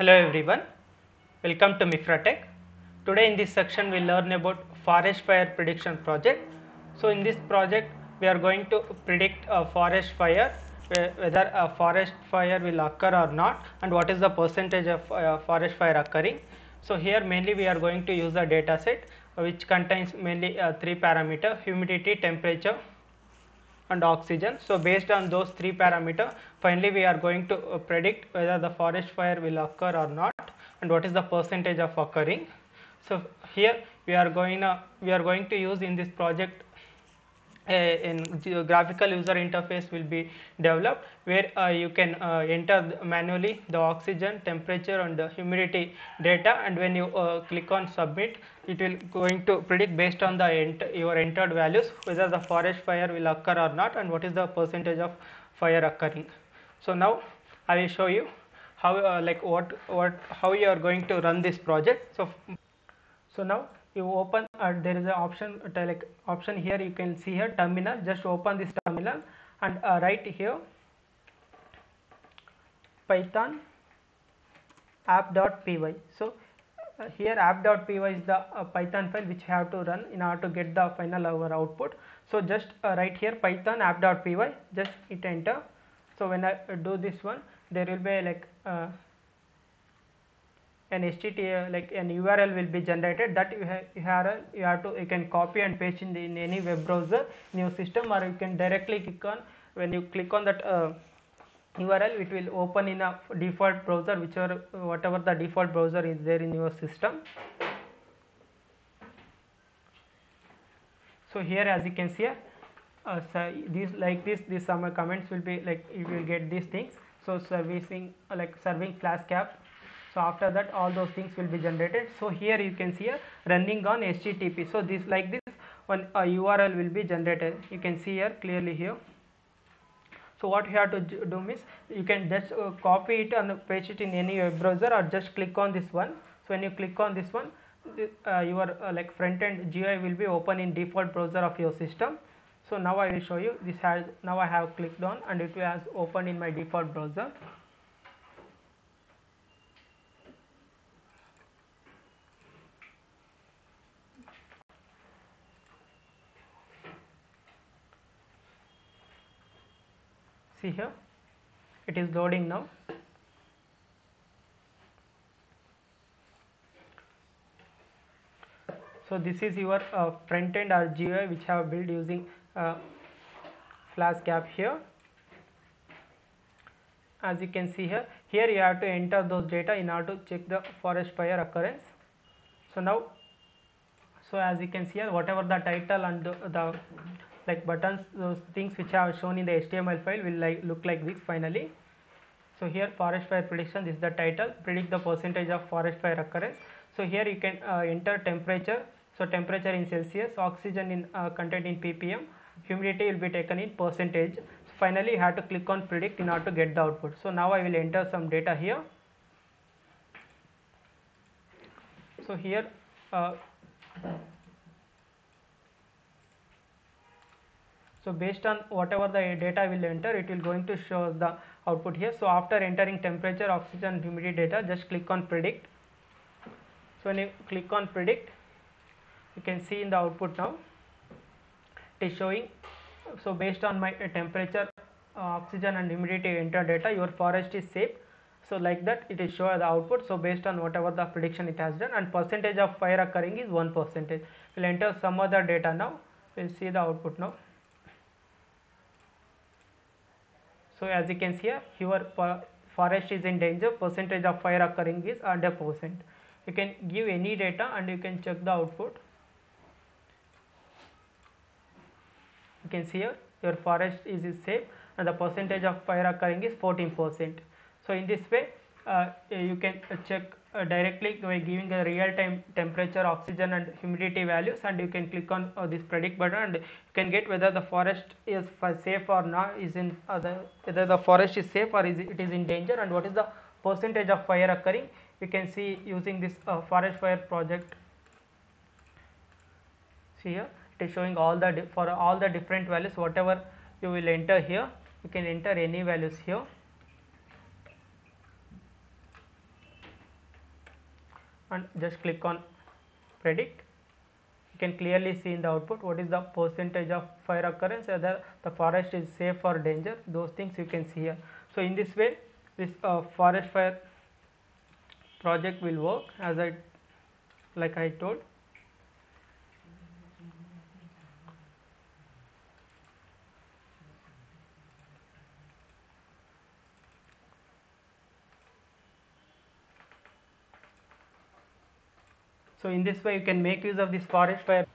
Hello everyone, welcome to Mifratech. Today in this section we learn about forest fire prediction project. So in this project we are going to predict a forest fire, whether a forest fire will occur or not and what is the percentage of uh, forest fire occurring. So here mainly we are going to use a data set which contains mainly uh, three parameter humidity, temperature and oxygen. So based on those three parameter, finally we are going to uh, predict whether the forest fire will occur or not and what is the percentage of occurring. So here we are going to, we are going to use in this project in graphical user interface will be developed where uh, you can uh, enter manually the oxygen temperature and the humidity data. And when you uh, click on submit it will going to predict based on the ent- your entered values whether the forest fire will occur or not and what is the percentage of fire occurring. So now i will show you how uh, like what what how you are going to run this project. So so now you open uh, there is an option uh, like option here you can see here terminal just open this terminal and uh, write here python app.py so uh, here app.py is the uh, python file which you have to run in order to get the final our output. So just uh, write here python app.py just hit enter. So when i uh, do this one there will be like uh, an HTTP like an URL will be generated. That you have you have, you have to you can copy and paste in, the, in any web browser in your system or you can directly click on when you click on that uh, URL it will open in a default browser whichever whatever the default browser is there in your system. So here as you can see here uh, so these like this these some comments will be like you will get these things. So servicing like serving Flask app so after that all those things will be generated. So here you can see a running on http so this like this one a url will be generated. You can see here clearly here. So what you have to do means you can just uh, copy it and paste it in any web browser or just click on this one. So when you click on this one uh, your uh, like front end GUI will be open in default browser of your system. So now I will show you. This has now I have clicked on and it has opened in my default browser see here. It is loading now. So this is your uh, front end or GUI which I have built using uh, Flask app here. As you can see here here you have to enter those data in order to check the forest fire occurrence. So now so as you can see here whatever the title and the, the like buttons those things which are shown in the html file will like look like this finally. So here forest fire prediction this is the title predict the percentage of forest fire occurrence. So here you can uh, enter temperature. So temperature in celsius oxygen in uh, content in ppm humidity will be taken in percentage. Finally you have to click on predict in order to get the output. So now i will enter some data here. So here uh, so based on whatever the data will enter it will going to show the output here. So after entering temperature oxygen humidity data just click on predict. So when you click on predict you can see in the output now it is showing. So based on my uh, temperature uh, oxygen and humidity enter data your forest is safe. So like that it is show the output. So based on whatever the prediction it has done and percentage of fire occurring is one percentage. We'll enter some other data now. We'll see the output now so as you can see here your forest is in danger. Percentage of fire occurring is under percent. You can give any data and you can check the output. You can see here your forest is, safe and the percentage of fire occurring is 14 percent. So in this way uh, you can check uh, directly by giving a real time temperature oxygen and humidity values and you can click on uh, this predict button and you can get whether the forest is safe or not is in uh, the, whether the forest is safe or is it is in danger and what is the percentage of fire occurring. You can see using this uh, forest fire project see here it is showing all the for all the different values whatever you will enter here you can enter any values here and just click on predict. You can clearly see in the output what is the percentage of fire occurrence whether the forest is safe or danger. Those things you can see here. So in this way this uh, forest fire project will work. As i like i told so in this way you can make use of this forest fire.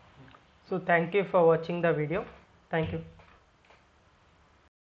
So thank you for watching the video. Thank you